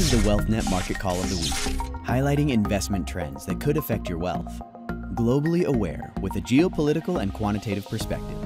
is the WealthNet Market Call of the Week, highlighting investment trends that could affect your wealth. Globally aware with a geopolitical and quantitative perspective.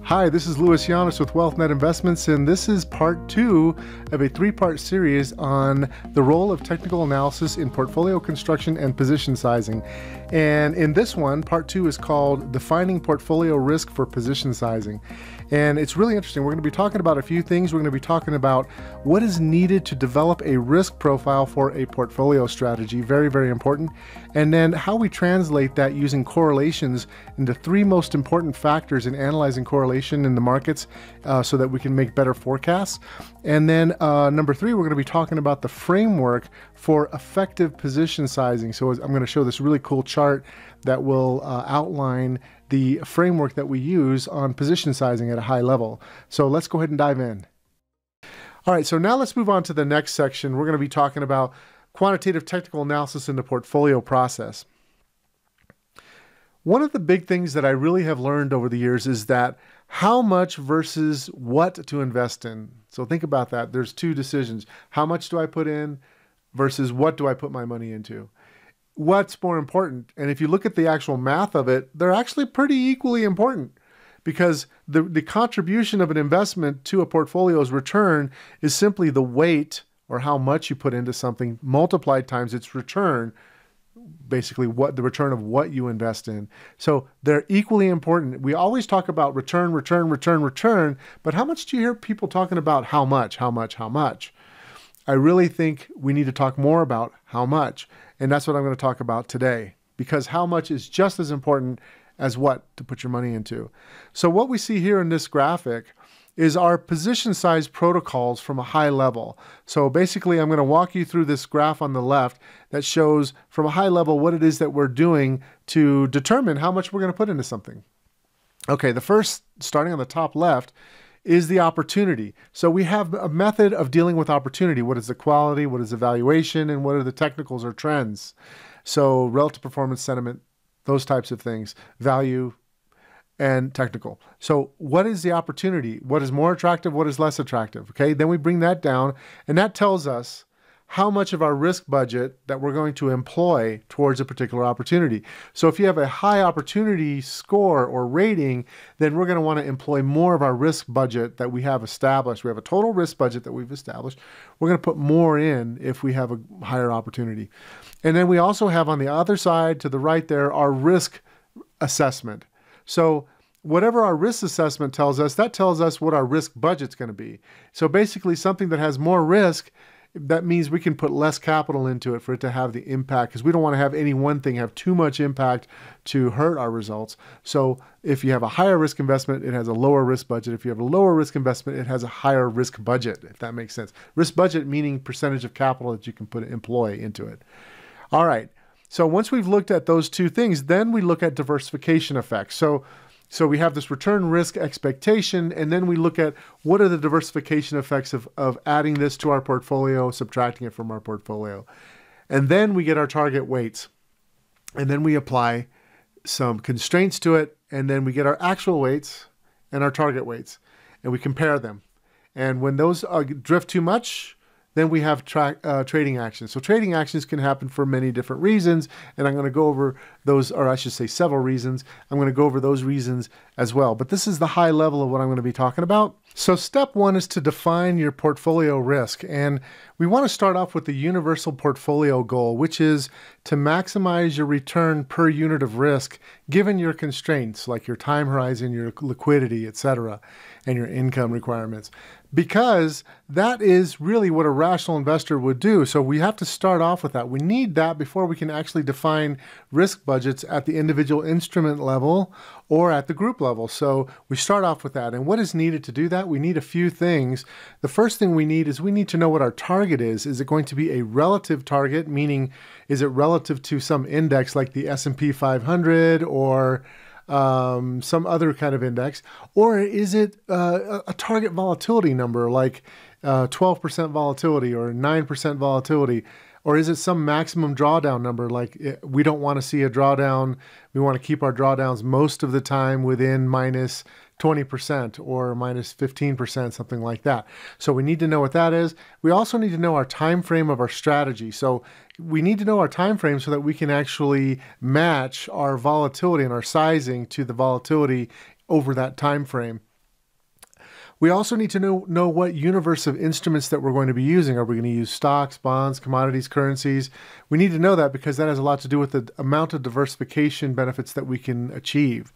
Hi, this is Louis Llanes with WealthNet Investments, and this is part two of a three part series on the role of technical analysis in portfolio construction and position sizing. And in this one, part two is called Defining Portfolio Risk for Position Sizing. And it's really interesting. We're going to be talking about a few things. We're going to be talking about what is needed to develop a risk profile for a portfolio strategy, very, very important. And then how we translate that using correlations into three most important factors in analyzing correlation in the markets uh, so that we can make better forecasts. And then uh, number three, we're going to be talking about the framework for effective position sizing. So I'm going to show this really cool chart that will uh, outline the framework that we use on position sizing at a high level. So let's go ahead and dive in. All right, so now let's move on to the next section. We're going to be talking about quantitative technical analysis in the portfolio process. One of the big things that I really have learned over the years is that how much versus what to invest in. So think about that. There's two decisions. How much do I put in versus what do I put my money into? what's more important. And if you look at the actual math of it, they're actually pretty equally important because the, the contribution of an investment to a portfolio's return is simply the weight or how much you put into something multiplied times its return basically what the return of what you invest in. So they're equally important. We always talk about return, return, return, return, but how much do you hear people talking about how much, how much, how much? I really think we need to talk more about how much. And that's what I'm going to talk about today because how much is just as important as what to put your money into. So, what we see here in this graphic is our position size protocols from a high level. So, basically, I'm going to walk you through this graph on the left that shows from a high level what it is that we're doing to determine how much we're going to put into something. Okay, the first, starting on the top left, is the opportunity. So we have a method of dealing with opportunity. What is the quality? What is the valuation? And what are the technicals or trends? So relative performance sentiment, those types of things, value and technical. So what is the opportunity? What is more attractive? What is less attractive? Okay. Then we bring that down and that tells us how much of our risk budget that we're going to employ towards a particular opportunity. So if you have a high opportunity score or rating, then we're going to want to employ more of our risk budget that we have established. We have a total risk budget that we've established. We're going to put more in if we have a higher opportunity. And then we also have on the other side to the right there our risk assessment. So whatever our risk assessment tells us, that tells us what our risk budget's going to be. So basically something that has more risk that means we can put less capital into it for it to have the impact because we don't want to have any one thing have too much impact to hurt our results. So if you have a higher risk investment, it has a lower risk budget. If you have a lower risk investment, it has a higher risk budget, if that makes sense. Risk budget meaning percentage of capital that you can put employ into it. All right. So once we've looked at those two things, then we look at diversification effects. So so we have this return risk expectation, and then we look at what are the diversification effects of, of adding this to our portfolio, subtracting it from our portfolio. And then we get our target weights. And then we apply some constraints to it, and then we get our actual weights and our target weights, and we compare them. And when those uh, drift too much, then we have tra- uh, trading actions. So trading actions can happen for many different reasons, and I'm going to go over those, or I should say several reasons. I'm going to go over those reasons as well. But this is the high level of what I'm going to be talking about. So step one is to define your portfolio risk. And we want to start off with the universal portfolio goal, which is to maximize your return per unit of risk given your constraints like your time horizon, your liquidity, etc., and your income requirements because that is really what a rational investor would do. So we have to start off with that. We need that before we can actually define risk budgets at the individual instrument level or at the group level. So we start off with that. And what is needed to do that? We need a few things. The first thing we need is we need to know what our target is. Is it going to be a relative target, meaning is it relative to some index like the S&P 500 or um, some other kind of index, or is it uh, a target volatility number like uh, 12% volatility or 9% volatility? Or is it some maximum drawdown number? Like eh, we don't want to see a drawdown. We want to keep our drawdowns most of the time within minus 20% or minus 15%, something like that. So we need to know what that is. We also need to know our time frame of our strategy. So we need to know our time frame so that we can actually match our volatility and our sizing to the volatility over that time frame. We also need to know, know what universe of instruments that we're going to be using. Are we going to use stocks, bonds, commodities, currencies? We need to know that because that has a lot to do with the amount of diversification benefits that we can achieve.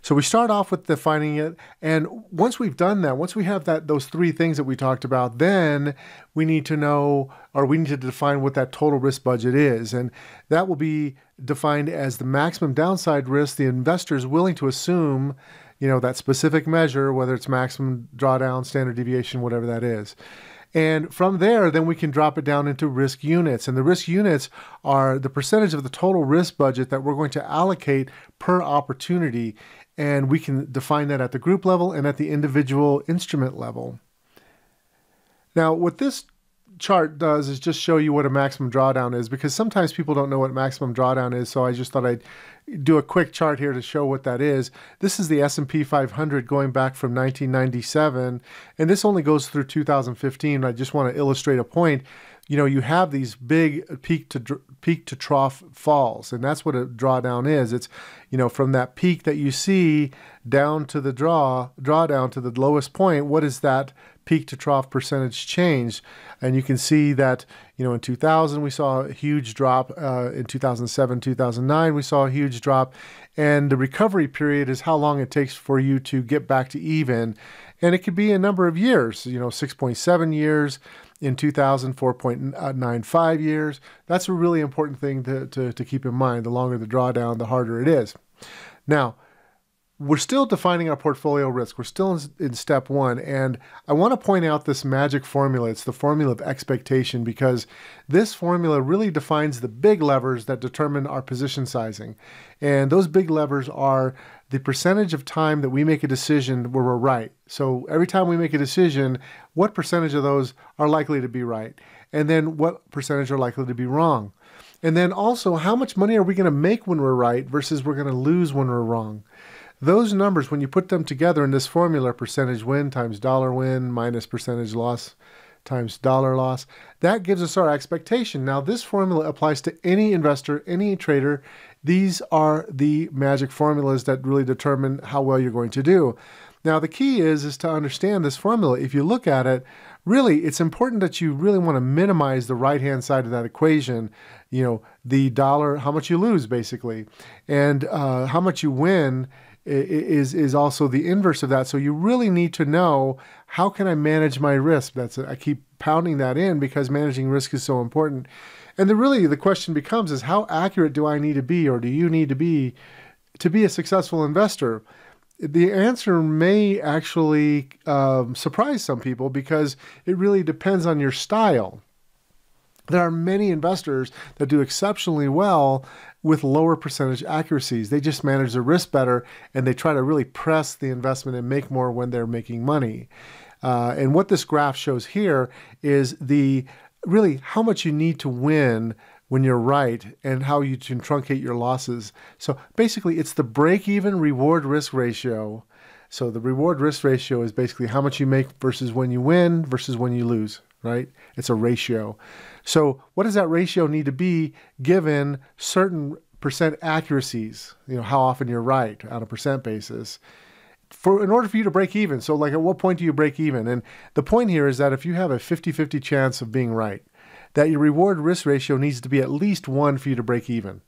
So we start off with defining it, and once we've done that, once we have that those three things that we talked about, then we need to know or we need to define what that total risk budget is, and that will be defined as the maximum downside risk the investor is willing to assume you know, that specific measure, whether it's maximum drawdown, standard deviation, whatever that is. And from there, then we can drop it down into risk units. And the risk units are the percentage of the total risk budget that we're going to allocate per opportunity. And we can define that at the group level and at the individual instrument level. Now, what this chart does is just show you what a maximum drawdown is because sometimes people don't know what maximum drawdown is. So I just thought I'd do a quick chart here to show what that is. This is the S&P 500 going back from 1997, and this only goes through 2015. I just want to illustrate a point. You know, you have these big peak to peak to trough falls, and that's what a drawdown is. It's, you know, from that peak that you see down to the draw drawdown to the lowest point. What is that peak to trough percentage change? And you can see that you know, in 2000 we saw a huge drop. Uh, in 2007, 2009 we saw a huge drop, and the recovery period is how long it takes for you to get back to even, and it could be a number of years. You know, 6.7 years. In 2000, 4.95 years. That's a really important thing to, to, to keep in mind. The longer the drawdown, the harder it is. Now, we're still defining our portfolio risk. We're still in, step one. And I want to point out this magic formula. It's the formula of expectation because this formula really defines the big levers that determine our position sizing. And those big levers are the percentage of time that we make a decision where we're right. So every time we make a decision, what percentage of those are likely to be right? And then what percentage are likely to be wrong? And then also, how much money are we going to make when we're right versus we're going to lose when we're wrong? Those numbers, when you put them together in this formula, percentage win times dollar win minus percentage loss times dollar loss, that gives us our expectation. Now, this formula applies to any investor, any trader. These are the magic formulas that really determine how well you're going to do. Now, the key is is to understand this formula. If you look at it, really, it's important that you really want to minimize the right-hand side of that equation. You know, the dollar, how much you lose, basically, and uh, how much you win is is also the inverse of that. So you really need to know how can I manage my risk. That's I keep pounding that in because managing risk is so important. And the really the question becomes is how accurate do I need to be, or do you need to be, to be a successful investor? The answer may actually um, surprise some people because it really depends on your style. There are many investors that do exceptionally well with lower percentage accuracies. They just manage their risk better and they try to really press the investment and make more when they're making money. Uh, and what this graph shows here is the really how much you need to win when you're right and how you can truncate your losses. So basically, it's the break even reward risk ratio. So the reward risk ratio is basically how much you make versus when you win versus when you lose, right? It's a ratio. So, what does that ratio need to be given certain percent accuracies? You know, how often you're right on a percent basis. For in order for you to break even. So, like, at what point do you break even? And the point here is that if you have a 50 50 chance of being right, that your reward risk ratio needs to be at least one for you to break even.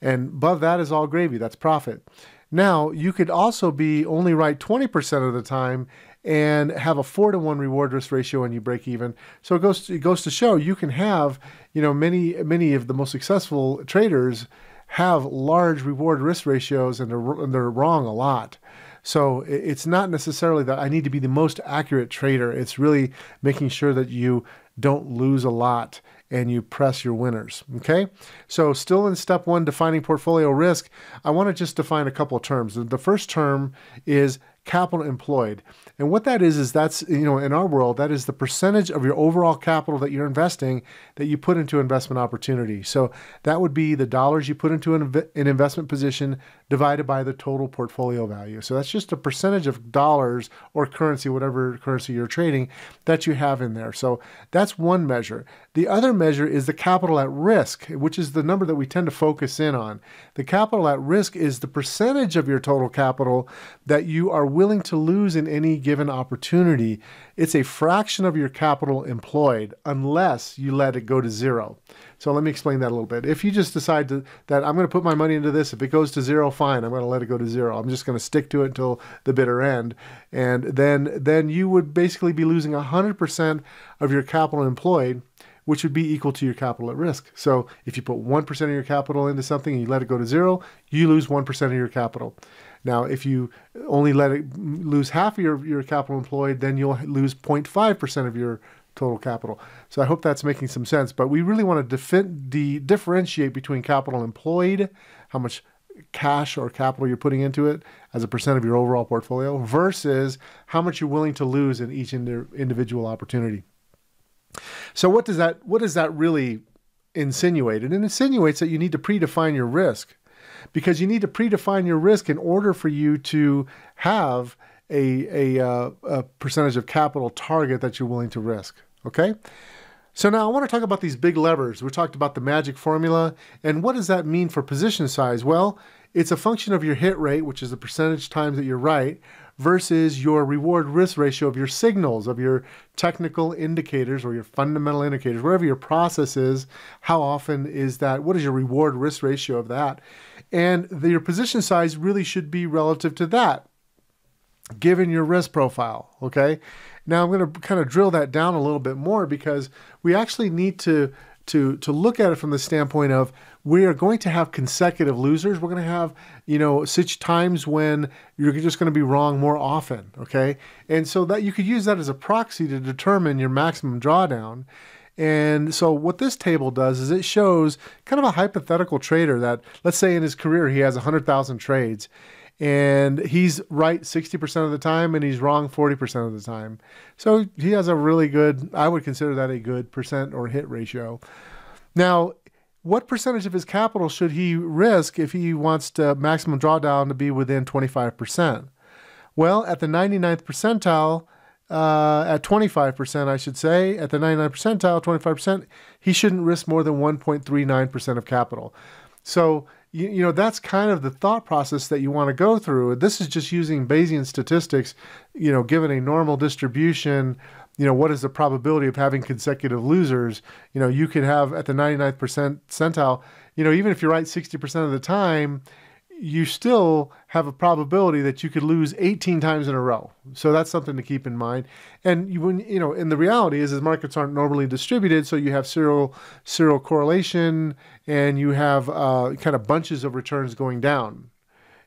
And above that is all gravy, that's profit. Now, you could also be only right 20% of the time and have a four to one reward risk ratio and you break even. So it goes to, it goes to show you can have you know many many of the most successful traders have large reward risk ratios and they're, and they're wrong a lot. So it's not necessarily that I need to be the most accurate trader. It's really making sure that you don't lose a lot and you press your winners. Okay. So, still in step one, defining portfolio risk, I want to just define a couple of terms. The first term is capital employed. And what that is is that's you know in our world that is the percentage of your overall capital that you're investing that you put into investment opportunity. So that would be the dollars you put into an, an investment position divided by the total portfolio value. So that's just a percentage of dollars or currency, whatever currency you're trading, that you have in there. So that's one measure. The other measure is the capital at risk, which is the number that we tend to focus in on. The capital at risk is the percentage of your total capital that you are willing to lose in any given opportunity. It's a fraction of your capital employed unless you let it go to zero. So let me explain that a little bit. If you just decide to, that I'm going to put my money into this, if it goes to zero, fine. I'm going to let it go to zero. I'm just going to stick to it until the bitter end, and then then you would basically be losing 100% of your capital employed which would be equal to your capital at risk. So if you put 1% of your capital into something and you let it go to zero, you lose 1% of your capital. Now, if you only let it lose half of your, your capital employed, then you'll lose 0.5% of your total capital. So I hope that's making some sense. But we really want to de- differentiate between capital employed, how much cash or capital you're putting into it as a percent of your overall portfolio, versus how much you're willing to lose in each ind- individual opportunity. So what does that what does that really insinuate? It insinuates that you need to predefine your risk because you need to predefine your risk in order for you to have a, a, uh, a percentage of capital target that you're willing to risk. Okay? So now I want to talk about these big levers. We talked about the magic formula. And what does that mean for position size? Well, it's a function of your hit rate, which is the percentage times that you're right, versus your reward risk ratio of your signals, of your technical indicators or your fundamental indicators, whatever your process is, how often is that, what is your reward risk ratio of that? And the, your position size really should be relative to that, given your risk profile. Okay. Now I'm going to kind of drill that down a little bit more because we actually need to to to look at it from the standpoint of we are going to have consecutive losers. We're going to have, you know, such times when you're just going to be wrong more often. Okay. And so that you could use that as a proxy to determine your maximum drawdown. And so what this table does is it shows kind of a hypothetical trader that, let's say in his career, he has 100,000 trades and he's right 60% of the time and he's wrong 40% of the time. So he has a really good, I would consider that a good percent or hit ratio. Now, what percentage of his capital should he risk if he wants to maximum drawdown to be within 25%? Well, at the 99th percentile, uh, at 25%, I should say, at the 99th percentile, 25%, he shouldn't risk more than 1.39% of capital. So, you, you know, that's kind of the thought process that you want to go through. This is just using Bayesian statistics, you know, given a normal distribution you know, what is the probability of having consecutive losers? You know, you could have at the 99th percentile, you know, even if you're right 60% of the time, you still have a probability that you could lose 18 times in a row. So that's something to keep in mind. And you, when you know, and the reality is, is markets aren't normally distributed, so you have serial serial correlation, and you have uh, kind of bunches of returns going down.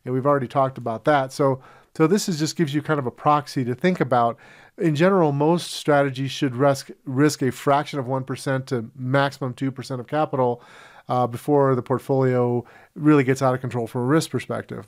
And we've already talked about that. So so this is just gives you kind of a proxy to think about in general, most strategies should risk risk a fraction of one percent to maximum two percent of capital uh, before the portfolio really gets out of control from a risk perspective.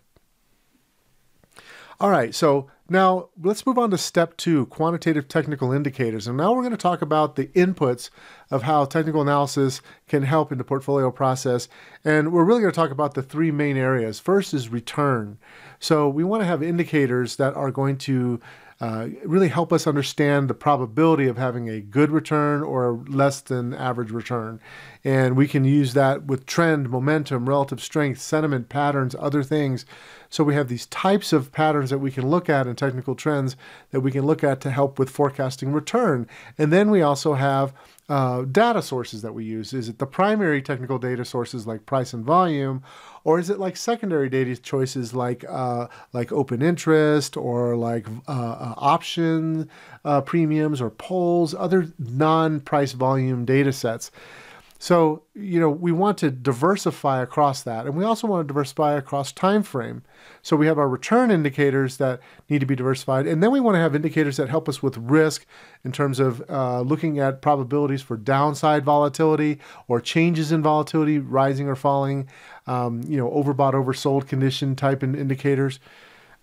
All right, so now let's move on to step two quantitative technical indicators. And now we're going to talk about the inputs of how technical analysis can help in the portfolio process. And we're really going to talk about the three main areas. First is return. So we want to have indicators that are going to uh, really help us understand the probability of having a good return or less than average return. And we can use that with trend, momentum, relative strength, sentiment, patterns, other things. So we have these types of patterns that we can look at and technical trends that we can look at to help with forecasting return. And then we also have uh, data sources that we use. Is it the primary technical data sources like price and volume, or is it like secondary data choices like uh, like open interest or like uh, uh option uh, premiums or polls, other non-price volume data sets? So, you know, we want to diversify across that. And we also want to diversify across time frame. So we have our return indicators that need to be diversified. And then we want to have indicators that help us with risk in terms of uh, looking at probabilities for downside volatility or changes in volatility, rising or falling, um, you know, overbought, oversold condition type in indicators.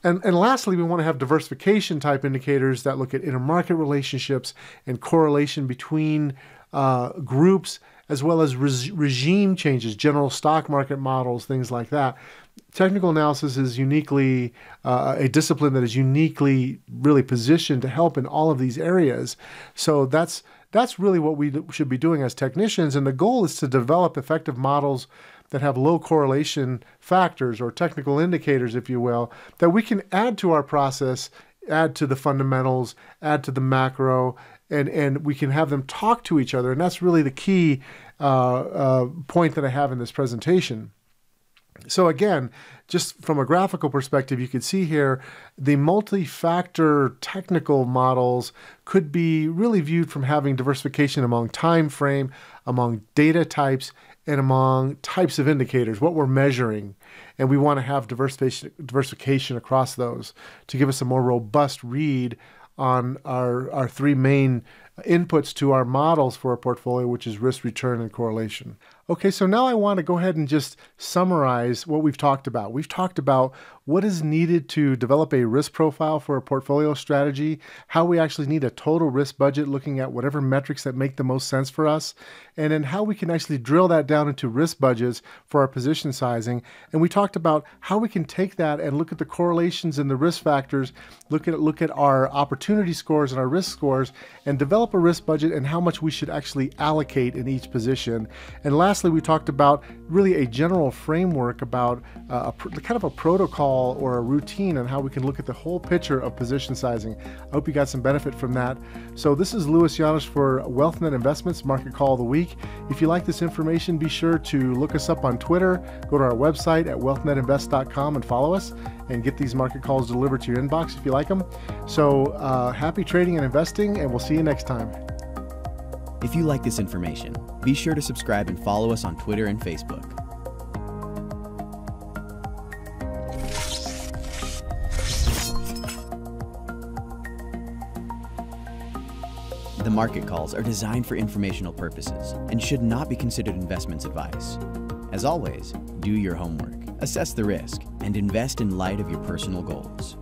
And, and lastly, we want to have diversification type indicators that look at intermarket relationships and correlation between uh, groups as well as re- regime changes, general stock market models, things like that. Technical analysis is uniquely uh, a discipline that is uniquely really positioned to help in all of these areas. So that's that's really what we should be doing as technicians. And the goal is to develop effective models that have low correlation factors or technical indicators, if you will, that we can add to our process, add to the fundamentals, add to the macro, and, and we can have them talk to each other. And that's really the key uh, uh, point that I have in this presentation. So again, just from a graphical perspective, you can see here the multi-factor technical models could be really viewed from having diversification among time frame, among data types, and among types of indicators, what we're measuring. And we want to have diversification, diversification across those to give us a more robust read on our, our three main inputs to our models for a portfolio, which is risk, return, and correlation. Okay, so now I want to go ahead and just summarize what we've talked about. We've talked about what is needed to develop a risk profile for a portfolio strategy, how we actually need a total risk budget looking at whatever metrics that make the most sense for us, and then how we can actually drill that down into risk budgets for our position sizing. And we talked about how we can take that and look at the correlations and the risk factors, look at look at our opportunity scores and our risk scores, and develop a risk budget and how much we should actually allocate in each position. And lastly, we talked about really a general framework about uh, a, kind of a protocol or a routine on how we can look at the whole picture of position sizing. I hope you got some benefit from that. So this is Louis Llanes for WealthNet Investments Market Call of the Week. If you like this information, be sure to look us up on Twitter, go to our website at wealthnetinvest.com and follow us and get these market calls delivered to your inbox if you like them. So uh, happy trading and investing, and we'll see you next time. If you like this information, be sure to subscribe and follow us on Twitter and Facebook. The market calls are designed for informational purposes and should not be considered investments advice. As always, do your homework, assess the risk, and invest in light of your personal goals.